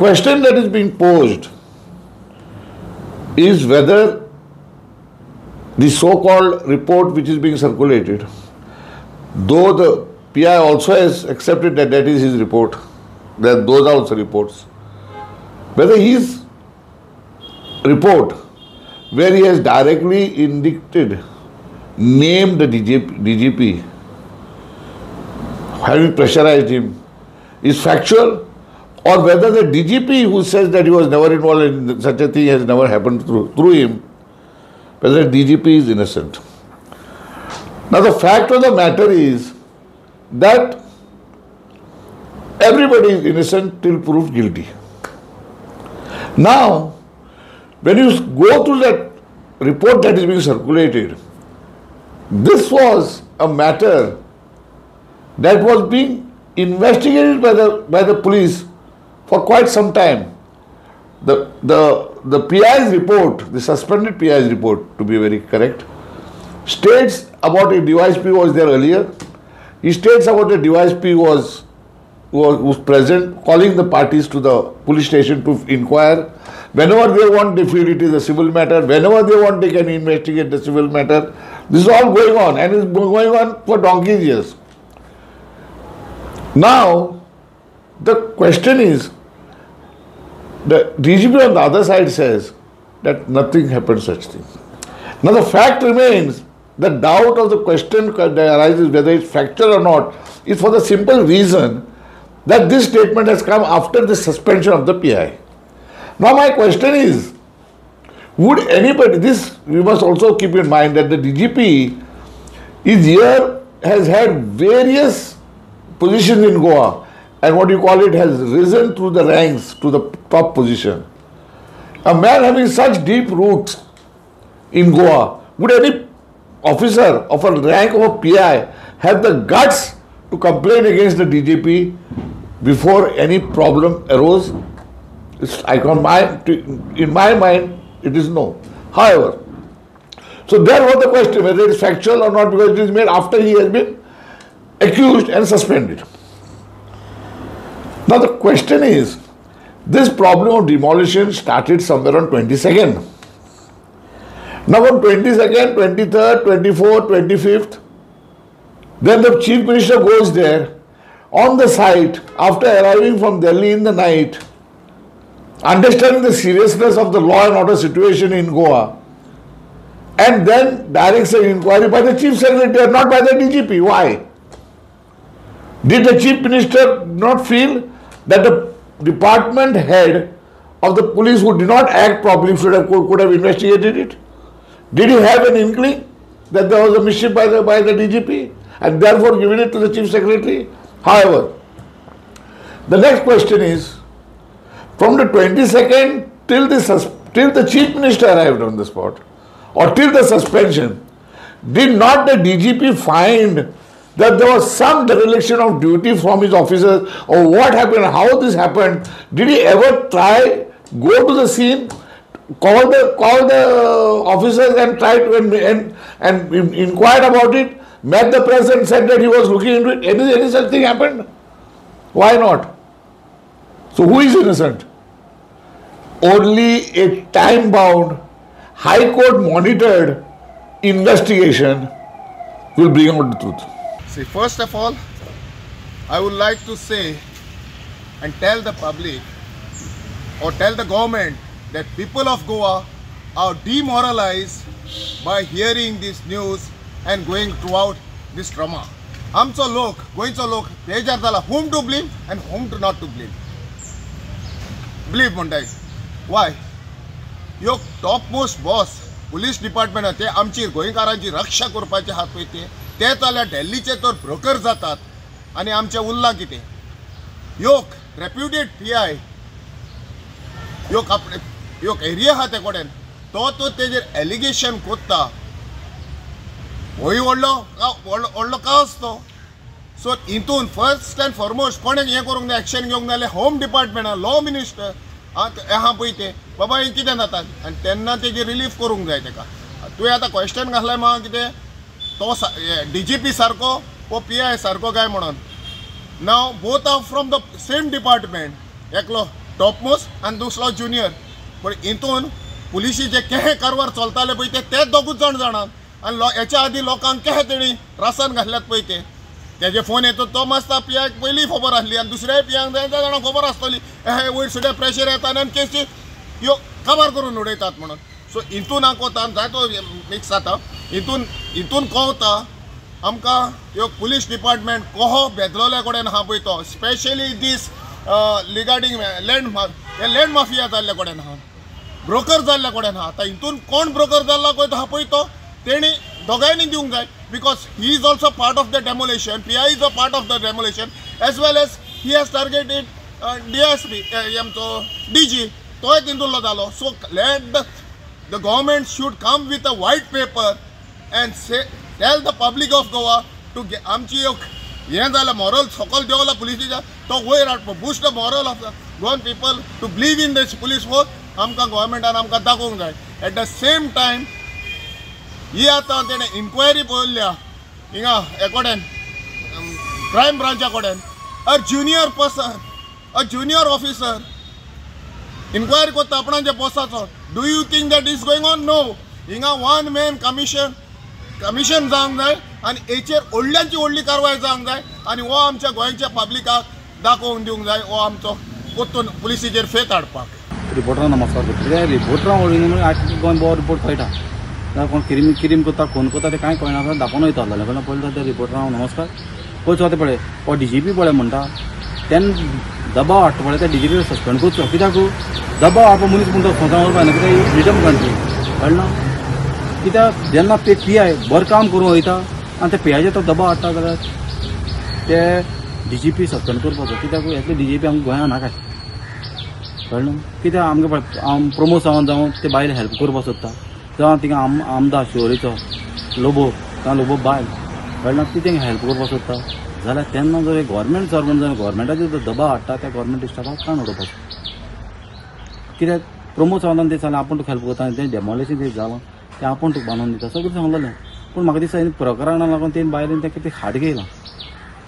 question that is being posed is whether the so-called report which is being circulated, though the PI also has accepted that that is his report, that those are also reports, whether his report where he has directly indicted, named the DGP, DGP having pressurized him, is factual or whether the DGP who says that he was never involved in such a thing has never happened through, through him, whether the DGP is innocent. Now the fact of the matter is that everybody is innocent till proved guilty. Now, when you go through that report that is being circulated, this was a matter that was being investigated by the by the police for quite some time. The the the PI's report, the suspended PI's report, to be very correct, states about a device P was there earlier. He states about a device P was was, was present, calling the parties to the police station to inquire. Whenever they want, they feel it is a civil matter. Whenever they want, they can investigate the civil matter. This is all going on and is going on for donkey's years. Now, the question is, the DGP on the other side says that nothing happened such thing. Now the fact remains, the doubt of the question that arises whether it's factual or not is for the simple reason that this statement has come after the suspension of the PI. Now my question is, would anybody, this we must also keep in mind that the DGP is here, has had various positions in Goa and what you call it has risen through the ranks to the top position. A man having such deep roots in Goa, would any officer of a rank of a PI have the guts to complain against the DGP before any problem arose? It's, I my, in my mind, it is no. However, so there was the question whether it is factual or not because it is made after he has been accused and suspended. Now the question is, this problem of demolition started somewhere on 22nd. Now on 22nd, 23rd, 24th, 25th, then the chief minister goes there on the site after arriving from Delhi in the night, understanding the seriousness of the law and order situation in Goa, and then directs an inquiry by the chief secretary, not by the DGP. Why? Did the chief minister not feel that the department head of the police who did not act properly should have could have investigated it? Did he have an inkling that there was a mischief by the by the DGP and therefore given it to the chief secretary? However, the next question is from the 22nd till the till the chief minister arrived on the spot or till the suspension, did not the DGP find that there was some dereliction of duty from his officers or what happened, how this happened. Did he ever try, go to the scene, call the call the officers and try to and, and, and inquired about it, met the president, said that he was looking into it. Any, any such thing happened? Why not? So who is innocent? Only a time-bound, high court monitored investigation will bring out the truth. See, first of all, I would like to say and tell the public or tell the government that people of Goa are demoralized by hearing this news and going throughout this trauma. आमचो लोक गोंयचो लोक तेजार जाला whom to blame and whom to not to blame. Believe म्हणटाय why yo top most boss police department ते आमची गोंयकारांची रक्षा करपाचे आहात पळय ते ते जाल्यार डेल्लीचे तर ब्रोकर जातात आनी आमचे उरलां कितें योक रेप्युटेड पी आय योक आपले योक एरिया आहा ते कोडेन. तो तो तेजेर एलिगेशन कोत्ता. होय व्हडलो व्हडलो कास तो सो हितून फर्स्ट अँड फॉरमोस्ट कोणें हें करूंक जाय एक्शन घेवंक जाय जाल्यार होम डिपार्टमेंटा लॉ मिनिस्टर आहा पळय ते बाबा हें कितें जाता आनी तेन्ना तेजेर रिलीफ करूंक जाय तेका. तुवें आतां क्वेश्चन घातलें म्हाका कितें? तो डी जी पी सारको वो पी आय सारको काय म्हणून? नाव both are from the same department एकलो टॉपमोस्ट आनी दुसरो ज्युनियर पण हितून पुलिशी जे केहे कारवार चलताले पळय ते तेच दोगूच जाण जाणात आनी लो हेच्या आदीं लोकांक केहे तेणी रासान घातल्यात पळय ते तेजे फोन येतो तो मास्ता पियाक पयलीं खबर आसली आनी दुसऱ्याय पियांक जाय त्या जाणांक खबर आसतली. हे वयर सुद्दां प्रेशर येता आनी केसी ह्यो काबार करून उडयतात म्हणून. सो हितून हांव कोता जायतो मिक्स जाता हितून हितून कोवता आमकां ह्यो पुलीस डिपार्टमेंट कोहो बेदलोल्या कडेन आहा पळय तो. स्पेशली दीस रिगार्डींग लँड हे लँड माफिया जाल्ल्या कडेन आहा ब्रोकर जाल्ल्या कडेन आहा आतां हितून कोण ब्रोकर जाल्ला पळय आहा पळय तो? तेणी दोगांयनी दिवंक जाय. Because he is also part of the demolition P I is a part of the demolition as well as he has targeted D S P आमचो डी जी तोय तितूंतलो जालो. So let the the government should come with a white paper and say tell the public of Goa to आमची एक हें जाल्यार moral सकयल देवला पुलिसीच्या तो वयर हाडपा boost the moral of the Goan people to believe in this police force आमकां गोवोरमेंटान आमकां दाखोवंक जाय. At the same time he आतां तेणें इन्क्वायरी पळयल्या हिंगा हे कडेन क्रायम ब्रांचा कडेन a junior person a junior officer inquiry करता आपणाच्या बॉसाचो do you think that is going on no हिंगा वन मॅन कमिशन कमिशन जावंक जाय आनी हेचेर व्हडल्यांची व्हडली कारवाय जावंक जाय आनी हो आमच्या गोंयच्या पब्लिकाक दाखोवन दिवंक जाय हो आमचो परतून पुलिसीचेर फेत हाडपाक. रिपोर्टरां नमस्कार कित्याक रिपोर्टरां व्हडली म्हणून आज गोंय बरो रिपोर्ट कळटा जाल्यार कोण किरीम किरीम करता फोन करता ते कांय कळना दाखोवन वयता आसलेलें कारण पयलीं त्या रिपोर्टरां नमस्कार. पयचो ते पळय. हो डी जी पी पळय म्हणटा. तेन्ना दबाव हाडटा पळय त्या डी जी पी सस्पेंड करचो. कित्याक? दबाव हाडपा मनीस म्हणटा स्वता वचपा ना कित्याक? फ्रिडम कंट्री कळना? कित्याक जेन्ना ते पीआय बरें काम करूं वयता आनी ते पीआयचेर तो दबाव हाडटा जाल्यार ते डी जी पी सस्पेंड करपाचो कित्याक येतले डी जी पी आमकां गोंयांत नाकाय कळ्ळें कित्याक आमकां हांव प्रमोद सावंत जावं ते बायल हेल्प करपाक सोदता जावं तिंगा आम आमदार शिवोलेचो लोबो जावं लोबो बायल कळना ती तेंका हेल्प करपाक सोदता जाल्यार तेन्ना जर गोवोरमेंट सर्वंट जर गोवोरमेंटाचेर जर दबाव हाडटा त्या गोवोरमेंट स्टाफाक काण उडोवपाचो कित्याक प्रमोद सावंतान ते सांगलें आपूण तुका हेल्प करता तें डेमोलेशन तें जालां तें आपूण तुका बांदून दिता. सगळें सांगलेलें पूण म्हाका दिसता हें प्रकरणाक लागून तें बायलेन तें कितें हाट घेयलां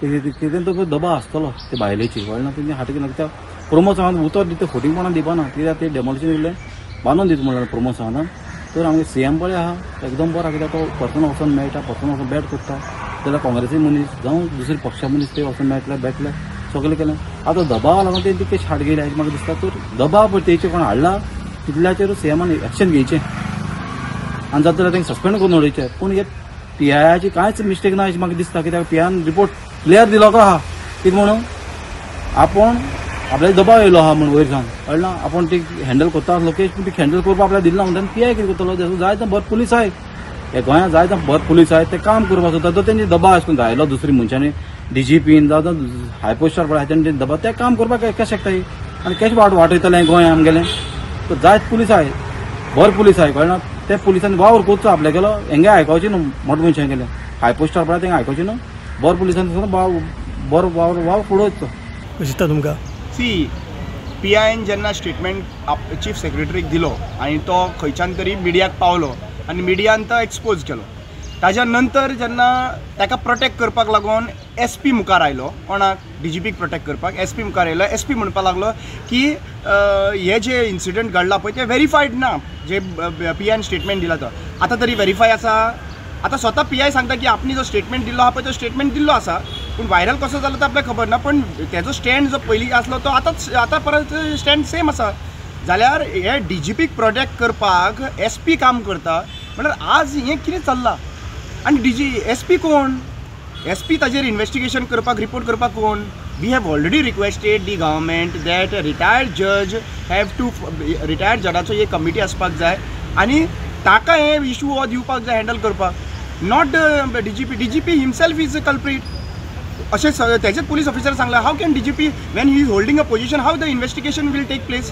कितें तो दबाव आसतलो ते बायलेची. कळना तेंची हाट घेयला कित्याक प्रमोद सावंत उतर दिता. फोटींगपणां दिवपाना कित्याक ते डेमोलिशन दिलें बांदून दिता म्हणलें प्रमोद सावंतान तर आमगे सी एम पळय आहा एकदम बरो कित्याक तो पर्सन वचून मेळटा पर्सन वचून बॅट करता जाल्यार काँग्रेसी मनीस जावं दुसरे पक्षा मनीस ते वचून मेळटले बॅटले सगळें केलें. आतां दबाव लागून ते कशें हाड गेले म्हाका दिसता तर दबाव पळय तेचे कोण हाडला तितल्याचेरूच सी एमान एक्शन घेयचें आनी जाता जाल्यार तांकां सस्पेंड करून उडयचे पूण हे पी आयची कांयच मिस्टेक ना अशें म्हाका दिसता कित्याक पीआयन रिपोर्ट क्लियर दिलो का आहा कितें म्हणून आपूण आपल्याक दबाव येयलो आहा म्हण वयर सावन कळना आपूण ती हँडल करता लोकेश पूण ती हँडल करपाक आपल्याक दिला म्हणटा पीआय कितें करतलो तेजो जाय तो बरो पुलीस आय हे गोंयांत जाय तो बरो पुलीस आय ते काम करपाक सोदता तो तेंची दबाव आसपून जायलो दुसरी मनशांनी डी जी पीन जावं हाय पोस्टार पळय तेंचे दबाव ते काम करपाक कशें शकता आनी कशें वाट वाटयतलें गोंय आमगेलें? तो जायत पुलीस आय बरो पुलीस आय कळना ते पुलिसांनी वावर करचो आपल्या गेलो हेंगे आयकोवचें न्हू मोठ्या मनशां गेले हाय पोस्टार पळय तेंगे आयकोवचें न्हू बरो पुलिसांनी बरो वावर वावर फुडोवचो कशें दिसता तुमकां? सी पी आयन जेन्ना स्टेटमेंट चीफ सेक्रेटरीक दिलो आनी तो खंयच्यान तरी मिडियाक पावलो आनी मिडियान तो एक्सपोज केलो. ताज्या नंतर जेन्ना ताका प्रोटेक्ट करपाक लागून एस पी मुखार आयलो कोणाक डी जी पीक प्रोटेक्ट करपाक एस पी मुखार आयलो एस पी म्हणपाक लागलो की हे जे इन्सिडंट घडला पळय ते व्हेरीफायड ना. जे पी आयन स्टेटमेंट दिला तो. आतां तरी व्हेरीफाय आसा आतां स्वता पी आय सांगता की आपणी जो स्टेटमेंट दिल्लो आहा पळय तो स्टेटमेंट दिल्लो आसा पूण व्हायरल कसो जालो तो आपल्याक खबर ना पण तेजो स्टँड जो पयलीं आसलो तो आतांच आतां परत स्टँड सेम आसा जाल्यार हे डी जी पीक प्रोटेक्ट करपाक एस पी काम करता. म्हणल्यार आज हें कितें चल्लां? आनी डी जी एस पी कोण? एस पी ताजेर इन्वेस्टिगेशन करपाक रिपोर्ट करपाक कोण? We have already requested the government that retired जज हॅव टू रिटायर्ड जजाचो एक कमिटी आसपाक जाय आनी ताका हे इशू हो दिवपाक जाय हँडल करपाक. Not D G P D G P himself is a culprit अशें तेजेच पुलीस ऑफिसर सांगला how can D G P when he is holding a position how the investigation will take place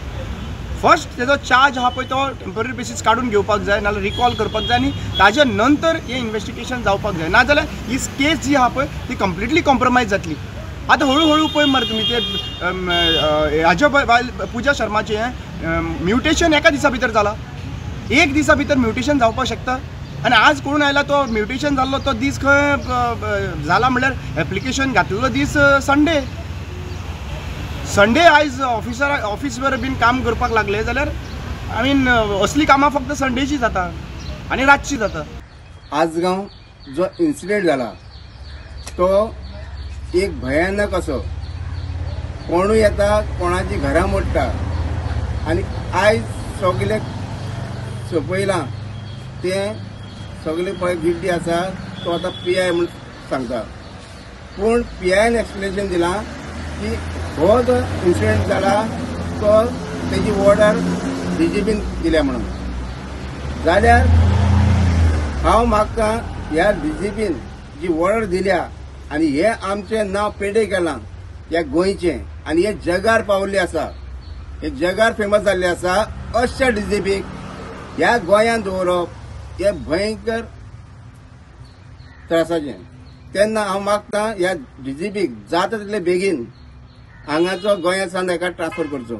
first तेजो charge हा पळय तो temporary basis काडून घेवपाक जाय नाजाल्यार रिकॉल करपाक जाय आनी ताज्या नंतर हें इन्वेस्टिगेशन जावपाक जाय. नाजाल्यार ही केस जी आहा पळय ती कंप्लिटली कॉम्प्रोमायज जातली. आतां हळू हळू पळय मरे तुमी ते हाज्या पुजा शर्माचें म्युटेशन एका दिसा भितर जाला एक दिसा भितर म्युटेशन जावपाक शकता. आनी आज कोण आयला तो म्युटेशन जाल्लो तो दीस खंय जाला म्हणल्यार एप्लिकेशन घातलेलो दीस संडे संडे आयज ऑफिसर ऑफिस वर बीन काम करपाक लागले. जाल्यार आय मीन uh, असली कामां फक्त संडेची जाता आनी रातची जाता. आजगांव जो इन्सिडेंट जाला तो एक भयानक असो. कोणूय येता कोणाची घरां मोडटा. आनी आयज सगळे सोपयलां तें सगळे पळय गिड्डी आसा तो आतां पी आय म्हूण सांगता. पूण पी आयन एक्सप्लेनेशन दिलां की हो जो इन्सिडेंट जाला तो तेजी ऑर्डर डी दिल्या म्हणून. जाल्यार हांव मागता ह्या डीजीपीन जी ऑर्डर दिल्या आनी हे आमचें नांव पेडे केलां ह्या गोंयचें आनी हे जगार पावल्लें आसा हे जगार फेमस जाल्लें आसा अशा डीजीपीक ह्या गोंयांत दवरप हे भयंकर त्रासाचें. तेन्ना हांव मागता ह्या डीजीपीक जाता तितले बेगीन हांगाचो गोंयांत सावन हेका ट्रान्सफर करचो